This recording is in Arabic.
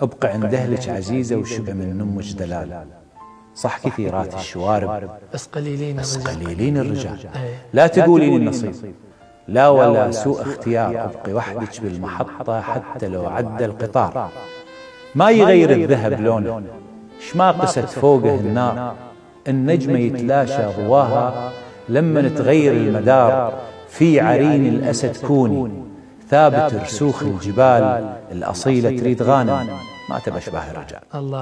أبقى عند أهلك عزيزة وشبه من أمك دلال صح كثيرات الشوارب؟ بس قليلين بس الرجال. قليلين الرجال. إيه. لا تقولين النصيب لا ولا سوء اختيار. أبقي وحدك بالمحطة حتى لو عدى القطار. ما يغير الذهب لونه. اش ما قست فوقه النار. النجمة يتلاشى ضواها لما تغير المدار في عرين الأسد كوني. ثابت رسوخ الجبال الأصيلة تريد غانم ما تبى أشباه الرجال الله.